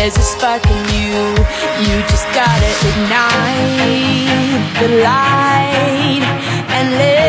There's a spark in you. You just gotta ignite the light and let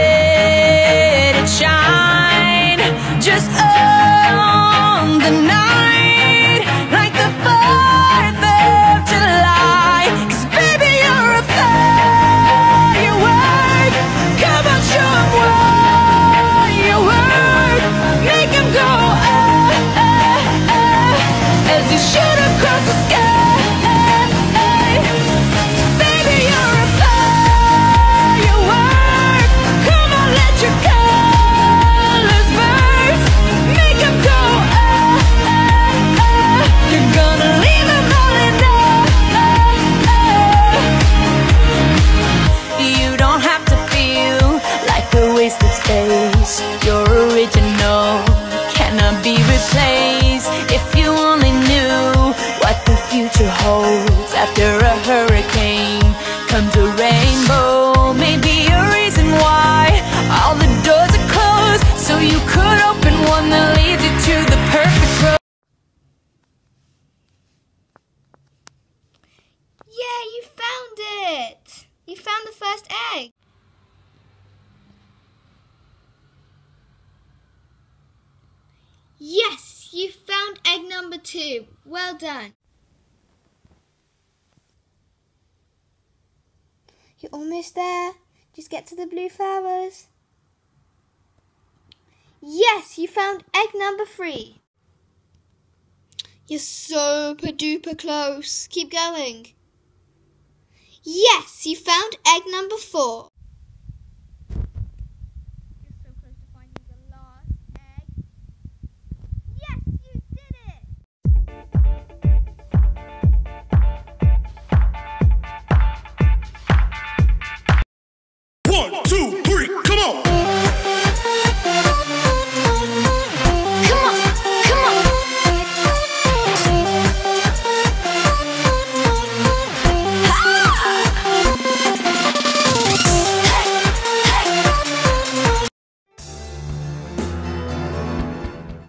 space. You're original, cannot be replaced. If you only knew what the future holds after a hurricane comes a rainbow. Maybe a reason why all the doors are closed, so you could open one that leads you to the perfect road. Yeah, you found it! You found the first egg. Yes, you found egg number two. Well done. You're almost there. Just get to the blue flowers. Yes, you found egg number three. You're super duper close. Keep going. Yes, you found egg number four.